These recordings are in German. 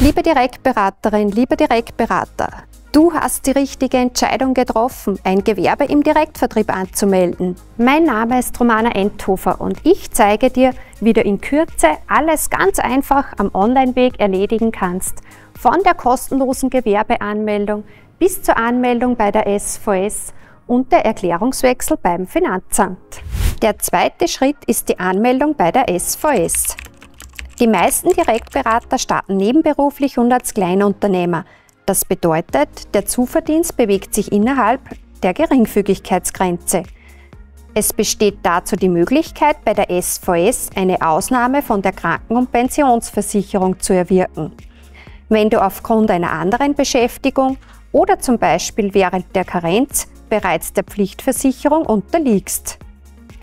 Liebe Direktberaterin, lieber Direktberater, du hast die richtige Entscheidung getroffen, ein Gewerbe im Direktvertrieb anzumelden. Mein Name ist Romana Enthofer und ich zeige dir, wie du in Kürze alles ganz einfach am Online-Weg erledigen kannst. Von der kostenlosen Gewerbeanmeldung bis zur Anmeldung bei der SVS und der Erklärungswechsel beim Finanzamt. Der zweite Schritt ist die Anmeldung bei der SVS. Die meisten Direktberater starten nebenberuflich und als Kleinunternehmer. Das bedeutet, der Zuverdienst bewegt sich innerhalb der Geringfügigkeitsgrenze. Es besteht dazu die Möglichkeit, bei der SVS eine Ausnahme von der Kranken- und Pensionsversicherung zu erwirken. Wenn du aufgrund einer anderen Beschäftigung oder zum Beispiel während der Karenz bereits der Pflichtversicherung unterliegst.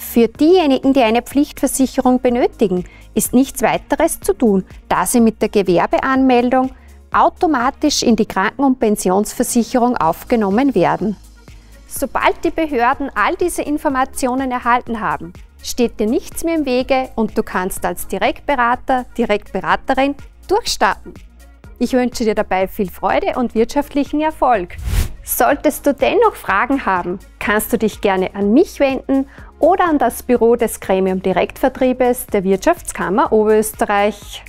Für diejenigen, die eine Pflichtversicherung benötigen, ist nichts weiteres zu tun, da sie mit der Gewerbeanmeldung automatisch in die Kranken- und Pensionsversicherung aufgenommen werden. Sobald die Behörden all diese Informationen erhalten haben, steht dir nichts mehr im Wege und du kannst als Direktberater, Direktberaterin durchstarten. Ich wünsche dir dabei viel Freude und wirtschaftlichen Erfolg. Solltest du dennoch Fragen haben, kannst du dich gerne an mich wenden oder an das Büro des Gremium Direktvertriebes der Wirtschaftskammer Oberösterreich.